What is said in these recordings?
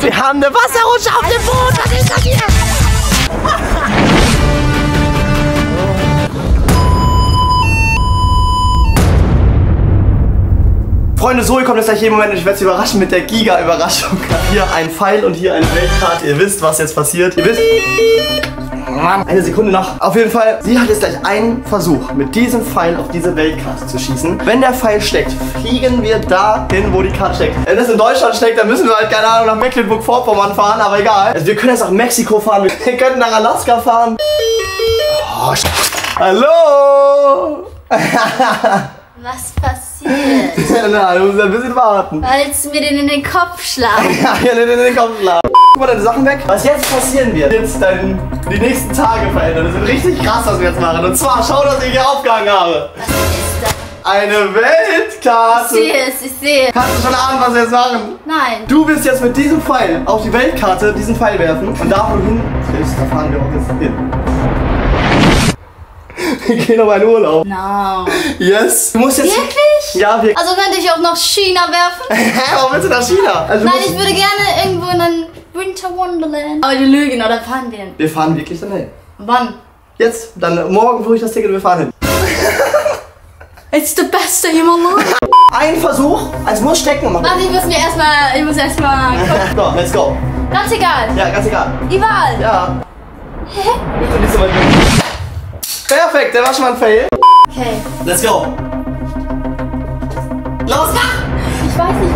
Wir haben eine Wasserrutsche auf dem Boot. Was ist das hier? Freunde, Zoe kommt jetzt gleich jeden Moment und ich werde sie überraschen mit der Giga-Überraschung. Hier ein Pfeil und hier eine Weltkarte. Ihr wisst, was jetzt passiert. Ihr wisst. Eine Sekunde noch. Auf jeden Fall, sie hat jetzt gleich einen Versuch, mit diesem Pfeil auf diese Weltkarte zu schießen. Wenn der Pfeil steckt, fliegen wir dahin, wo die Karte steckt. Wenn das in Deutschland steckt, dann müssen wir halt, keine Ahnung, nach Mecklenburg-Vorpommern fahren, aber egal. Also wir können jetzt nach Mexiko fahren, wir können nach Alaska fahren. Oh, Hallo! Was passiert? Na, du musst ein bisschen warten. Als mir den in den Kopf schlagen. Ja, ja, in den Kopf schlagen. Guck mal deine Sachen weg. Was jetzt passieren wird, jetzt dein, die nächsten Tage verändern. Das wird richtig krass, was wir jetzt machen. Und zwar, schau, dass ich hier aufgehangen habe. Was ist das? Eine Ich Weltkarte. sehe es, ich sehe. Kannst du schon ahnen, was wir jetzt machen? Nein. Du wirst jetzt mit diesem Pfeil auf die Weltkarte diesen Pfeil werfen. Und da, wo du hin triffst, da fahren wir auch jetzt hin. Wir gehen auf einen Urlaub. No. Yes. Du musst jetzt... Wirklich? Ja, wir... Also könnte ich auch nach China werfen? Hä, warum willst du nach China? Also, Nein, ich würde gerne irgendwo in ein Winter Wonderland. Aber die lügen, oder fahren wir? Wir fahren wirklich dann hin. Wann? Jetzt, dann morgen hole ich das Ticket und wir fahren hin. It's the best day in my life. Ein Versuch, als muss stecken machen. Warte, ich muss mir erstmal, ich muss erstmal. So, let's go. Ganz egal. Ja, ganz egal. Überall. Ja. Hä? Nicht so weit weg. Perfekt, der war schon mal ein Fail. Okay. Let's go. Los, mach! Ich weiß nicht,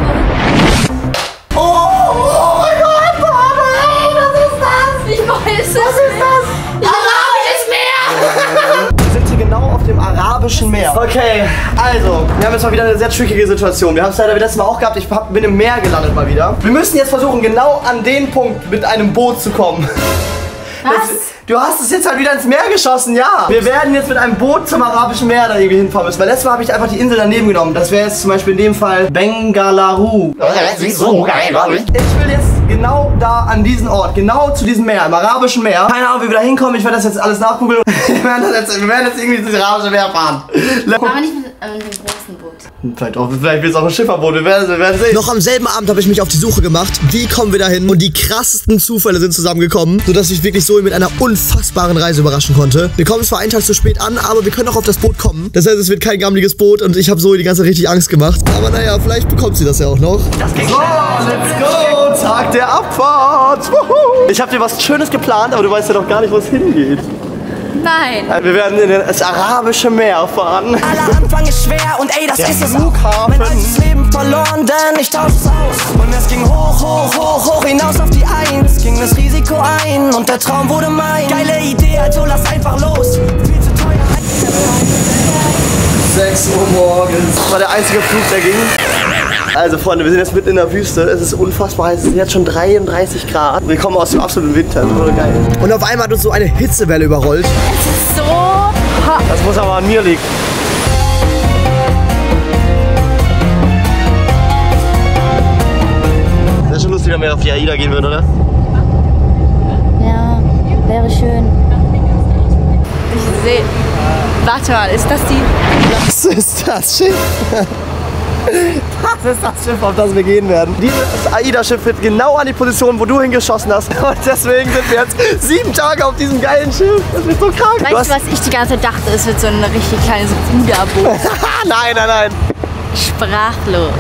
wo. Oh, oh mein Gott, Papa, ey, was ist das? Ich weiß es. Was ist das? Arabisches Meer. Wir sind hier genau auf dem Arabischen Meer. Okay, also, wir haben jetzt mal wieder eine sehr trickige Situation. Wir haben es leider wie letztes Mal auch gehabt. Ich hab- bin im Meer gelandet mal wieder. Wir müssen jetzt versuchen, genau an den Punkt mit einem Boot zu kommen. Was? Du hast es jetzt halt wieder ins Meer geschossen, ja. Wir werden jetzt mit einem Boot zum Arabischen Meer da irgendwie hinfahren müssen. Weil letztes Mal habe ich einfach die Insel daneben genommen. Das wäre jetzt zum Beispiel in dem Fall Bengalaru. Ich will jetzt genau da an diesen Ort, genau zu diesem Meer, im Arabischen Meer. Keine Ahnung, wie wir da hinkommen. Ich werde das jetzt alles nachgoogeln. Wir werden, jetzt, wir werden jetzt irgendwie ins Arabische Meer fahren. Aber nicht mit äh, mit. Vielleicht, auch, vielleicht wird es auch ein Schifferboot. Wir werden, wir werden sehen. Noch am selben Abend habe ich mich auf die Suche gemacht. Wie kommen wir dahin? Und die krassesten Zufälle sind zusammengekommen, sodass ich wirklich so mit einer unfassbaren Reise überraschen konnte. Wir kommen zwar einen Tag zu spät an, aber wir können auch auf das Boot kommen. Das heißt, es wird kein gammeliges Boot und ich habe so die ganze Zeit richtig Angst gemacht. Aber naja, vielleicht bekommt sie das ja auch noch. So, let's go! Tag der Abfahrt! Wuhu. Ich habe dir was Schönes geplant, aber du weißt ja noch gar nicht, wo es hingeht. Nein. Wir werden in das Arabische Meer fahren. Aller Anfang ist schwer und ey, das Der ist es Flughafen. Mein altes Leben verloren, denn ich tausche es aus. Und es ging hoch, hoch, hoch, hoch hinaus auf die Eins. Ging das Risiko ein und der Traum wurde mein. Geile Idee, also lass einfach los. Viel zu teuer. 6 Uhr morgens. Das war der einzige Flug, der ging. Also Freunde, wir sind jetzt mitten in der Wüste. Es ist unfassbar heiß. Es sind jetzt schon 33 Grad. Wir kommen aus dem absoluten Winter. Das ist geil. Und auf einmal hat uns so eine Hitzewelle überrollt. So hot. Das muss aber an mir liegen. Wäre schon lustig, wenn wir auf die AIDA gehen würden, oder? Ja, wäre schön. Ich sehe. Warte mal, ist das die? Das ist das Schiff. Das ist das Schiff, auf das wir gehen werden. Dieses AIDA-Schiff wird genau an die Position, wo du hingeschossen hast. Und deswegen sind wir jetzt sieben Tage auf diesem geilen Schiff. Das wird so krank. Weißt du, was ich die ganze Zeit dachte? Es wird so ein richtig kleines Ruderboot. nein, nein, nein. Sprachlos.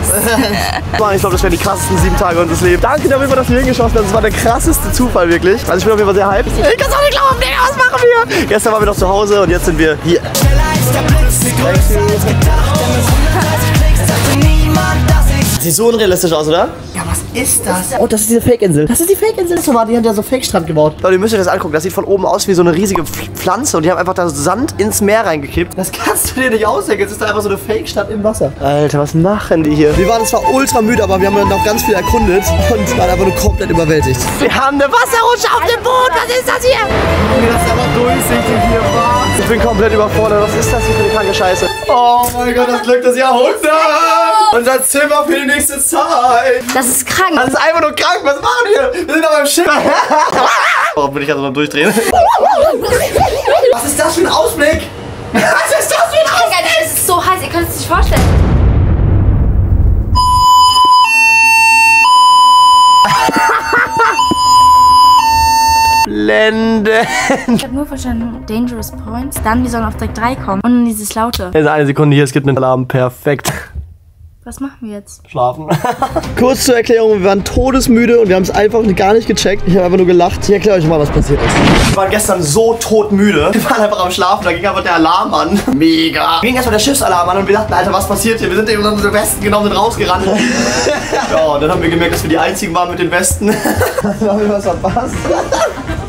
Mann, ich glaube, das wären die krassesten sieben Tage unseres Lebens. Danke dafür, dass du hingeschossen hast. Das war der krasseste Zufall, wirklich. Also ich bin auf jeden Fall sehr hyped. Ich kann es auch nicht glauben, Digga, was machen wir? Gestern waren wir noch zu Hause und jetzt sind wir hier. Der Blitz, viel größer als gedacht. Denn mit 130 Klicks dachte niemand, dass ich. Sieht so unrealistisch aus, oder? Ja, was ist das? Oh, das ist diese Fake-Insel. Das ist die Fake-Insel. Das war, die haben ja so Fake-Strand gebaut. Leute, ihr müsst euch das angucken. Das sieht von oben aus wie so eine riesige Pf- Pflanze und die haben einfach da Sand ins Meer reingekippt. Das kannst du dir nicht ausdenken. Jetzt ist da einfach so eine Fake-Stadt im Wasser. Alter, was machen die hier? Wir waren zwar ultra müde, aber wir haben dann noch ganz viel erkundet und waren einfach nur komplett überwältigt. Wir haben eine Wasserrutsche auf dem Boot. Was ist das hier? Bin komplett überfordert. Was ist das hier für eine kranke Scheiße? Oh mein Gott, das Glück des Jahrhunderts. Unser Zimmer für die nächste Zeit. Das ist krank. Das ist einfach nur krank. Was machen wir? Wir sind auf einem Schiff. Warum will ich also noch durchdrehen? Was ist das für ein Ausblick? Blenden. Ich habe nur verstanden, Dangerous Points. Dann, wir sollen auf Deck 3 kommen. Und dann dieses Laute. Jetzt eine Sekunde hier, es gibt einen Alarm. Perfekt. Was machen wir jetzt? Schlafen. Kurz zur Erklärung, wir waren todesmüde und wir haben es einfach gar nicht gecheckt. Ich habe einfach nur gelacht. Ich erkläre euch mal, was passiert ist. Wir waren gestern so todmüde. Wir waren einfach am Schlafen, da ging einfach der Alarm an. Mega. Ging erstmal der Schiffsalarm an und wir dachten, Alter, was passiert hier? Wir sind in unseren Westen genommen und rausgerannt. ja, und dann haben wir gemerkt, dass wir die einzigen waren mit den Westen. Haben wir was verpasst?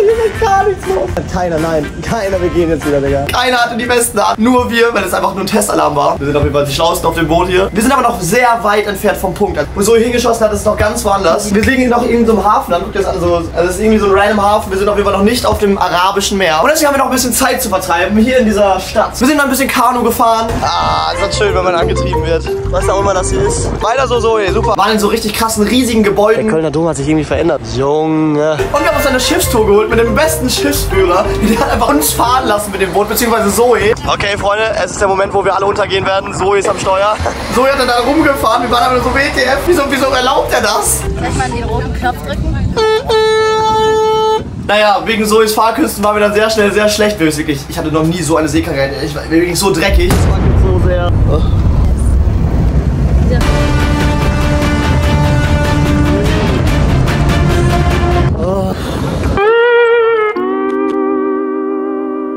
Hier geht gar nichts los. Keiner, nein. Keiner, wir gehen jetzt wieder, Digga. Keiner hatte die Westen an. Nur wir, weil es einfach nur ein Testalarm war. Wir sind auf jeden Fall die Schlausten auf dem Boot hier. Wir sind aber noch sehr weit entfernt vom Punkt. Wo so hingeschossen hat, ist es noch ganz woanders. Wir liegen noch in so einem Hafen. Dann guckt ihr das an. So, also es ist irgendwie so ein random Hafen. Wir sind auf jeden Fall noch nicht auf dem arabischen Meer. Und deswegen haben wir noch ein bisschen Zeit zu vertreiben hier in dieser Stadt. Wir sind noch ein bisschen Kanu gefahren. Ah, ist das schön, wenn man angetrieben wird. Was auch immer das hier ist. Weiter so, so, ey, super. Waren in so richtig krassen, riesigen Gebäuden. Kölner Dom hat sich irgendwie verändert. Junge. Und wir haben uns eine Schiffstour geholt mit dem besten Schiffsführer. Der hat einfach uns fahren lassen mit dem Boot, beziehungsweise Zoe. Okay, Freunde, es ist der Moment, wo wir alle untergehen werden. Zoe ist am Steuer. Zoe hat dann da rumgefahren. Wir waren aber so WTF. Wieso, wieso erlaubt er das? Soll ich mal den roten Knopf drücken? Naja, wegen Zoes Fahrküsten waren wir dann sehr schnell sehr schlecht. Wir wirklich, ich hatte noch nie so eine Seekrankheit. Ich war wirklich so dreckig. Das war so sehr.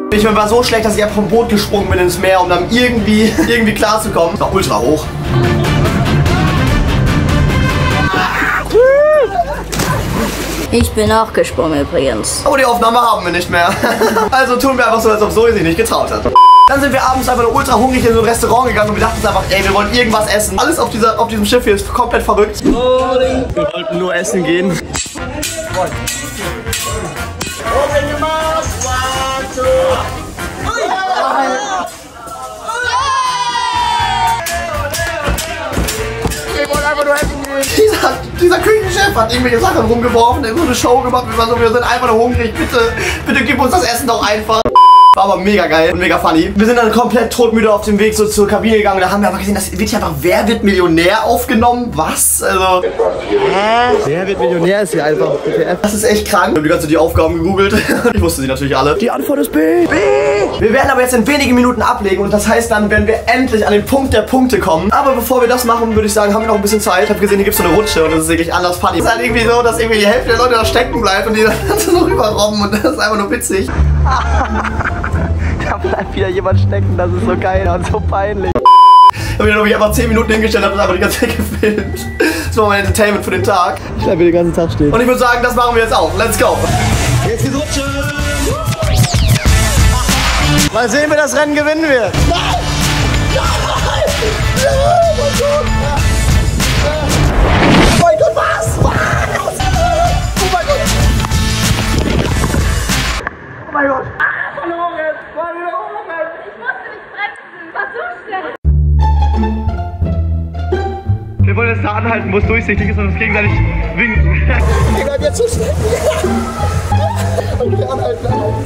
Ich war so schlecht, dass ich einfach vom Boot gesprungen bin ins Meer, um dann irgendwie, irgendwie klarzukommen. Das war ultra hoch. Ich bin auch gesprungen übrigens. Aber die Aufnahme haben wir nicht mehr. Also tun wir einfach so, als ob Zoe sich nicht getraut hat. Dann sind wir abends einfach nur ultra hungrig in so ein Restaurant gegangen und wir dachten uns einfach, ey, wir wollen irgendwas essen. Alles auf, dieser, auf diesem Schiff hier ist komplett verrückt. Wir wollten nur essen gehen. Dieser, dieser Küchenchef hat irgendwelche Sachen rumgeworfen, hat so eine Show gemacht, wir waren so, wir sind einfach nur hungrig, bitte, bitte gib uns das Essen doch einfach. War aber mega geil und mega funny. Wir sind dann komplett todmüde auf dem Weg so zur Kabine gegangen. Da haben wir aber gesehen, das wird hier einfach Wer wird Millionär aufgenommen. Was? Also. Wer wird Millionär ist hier einfach. Das ist echt krank. Wir haben die ganze Zeit die Aufgaben gegoogelt. Ich wusste sie natürlich alle. Die Antwort ist B. B. Wir werden aber jetzt in wenigen Minuten ablegen und das heißt, dann werden wir endlich an den Punkt der Punkte kommen. Aber bevor wir das machen, würde ich sagen, haben wir noch ein bisschen Zeit. Ich habe gesehen, hier gibt es so eine Rutsche und das ist wirklich anders funny. Es ist halt irgendwie so, dass irgendwie die Hälfte der Leute da stecken bleibt und die dann so rüberrobben und das ist einfach nur witzig. Da bleibt wieder jemand stecken. Das ist so geil und so peinlich. Ich habe mich einfach 10 Minuten hingestellt und habe einfach die ganze Zeit gefilmt. Das war mein Entertainment für den Tag. Ich bleibe den ganzen Tag stehen. Und ich würde sagen, das machen wir jetzt auch. Let's go. jetzt geht's rutschen. Mal sehen, wer das Rennen gewinnen wird. Oh anhalten, wo es durchsichtig ist und uns gegenseitig winken. Ich bleib jetzt so schnell. Okay, anhalten, anhalten.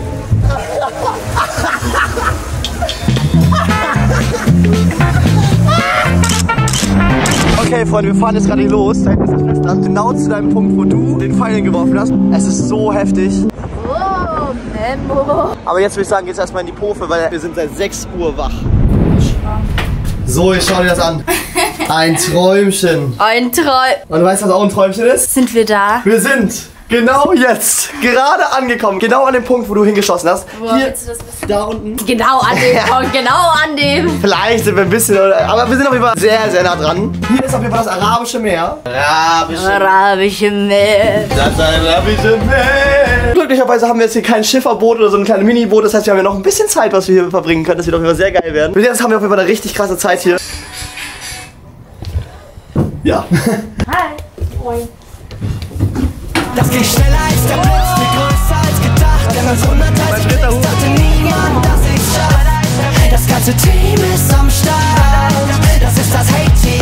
Okay, Freunde, wir fahren jetzt gerade hier los. Da hinten ist das Festland. Genau zu deinem Punkt, wo du den Pfeil hingeworfen hast. Es ist so heftig. Oh, Memo. Aber jetzt würde ich sagen, geht's erstmal in die Pofe, weil wir sind seit 6 Uhr wach. So, ich schau dir das an. Ein Träumchen. Ein Träum. Und du weißt, was auch ein Träumchen ist? Sind wir da? Wir sind genau jetzt gerade angekommen. Genau an dem Punkt, wo du hingeschossen hast. Woher Hier, du da unten. Genau an dem Punkt, genau an dem. Vielleicht sind wir ein bisschen, aber wir sind auf jeden Fall sehr, sehr nah dran. Hier ist auf jeden Fall das Arabische Meer. Arabische Arabische Meer. Das arabische Meer. Glücklicherweise haben wir jetzt hier kein Schifferboot oder so ein kleines Miniboot. Das heißt, wir haben ja noch ein bisschen Zeit, was wir hier verbringen können. Das wird auf jeden Fall sehr geil werden. Bis jetzt haben wir auf jeden Fall eine richtig krasse Zeit hier. Ja. Hi. Moin. Das ging schneller als der Blitz, viel größer als gedacht. Denn als 130 Klicks dachte niemand, dass ich's schaff. Das ganze Team ist am Start. Das ist das Hate-Team.